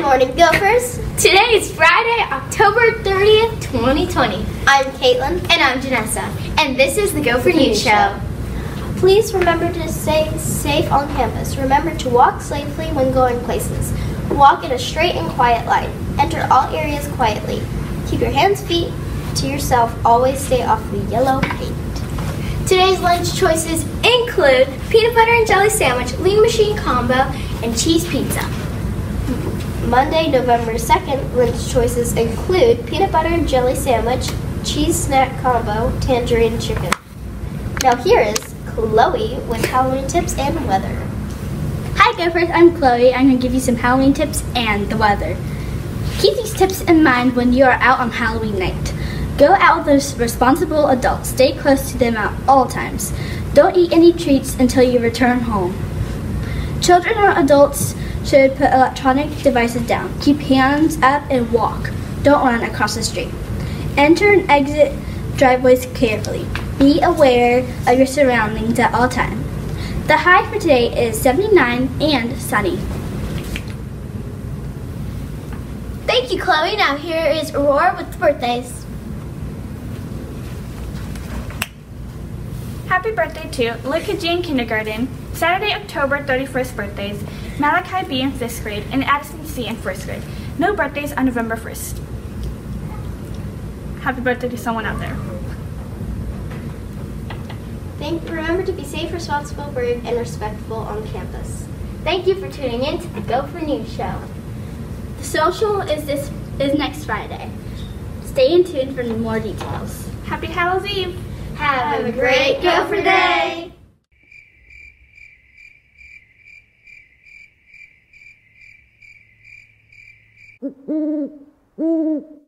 morning, Gophers. Today is Friday, October 30th, 2020. I'm Caitlin. And I'm Janessa. And this is the Gopher News Show. Please remember to stay safe on campus. Remember to walk safely when going places. Walk in a straight and quiet line. Enter all areas quietly. Keep your hands, feet to yourself. Always stay off the yellow paint. Today's lunch choices include peanut butter and jelly sandwich, lean machine combo, and cheese pizza. Monday, November 2nd, lunch choices include peanut butter and jelly sandwich, cheese snack combo, tangerine chicken. Now here is Chloe with Halloween tips and weather. Hi Gophers, I'm Chloe. I'm going to give you some Halloween tips and the weather. Keep these tips in mind when you are out on Halloween night. Go out with responsible adults. Stay close to them at all times. Don't eat any treats until you return home. Children or adults should put electronic devices down. Keep hands up and walk. Don't run across the street. Enter and exit driveways carefully. Be aware of your surroundings at all times. The high for today is 79 and sunny. Thank you, Chloe. Now here is Aurora with the birthdays. Happy birthday to Luca G in kindergarten, Saturday, October 31st birthdays, Malachi B in 5th grade, and Addison C in 1st grade. No birthdays on November 1st. Happy birthday to someone out there. Think, remember to be safe, responsible, brave, and respectful on campus. Thank you for tuning in to the Gopher News Show. The social is this is next Friday. Stay in tune for more details. Happy Hallows Eve! Have, a great Gopher Day! Mm-hmm.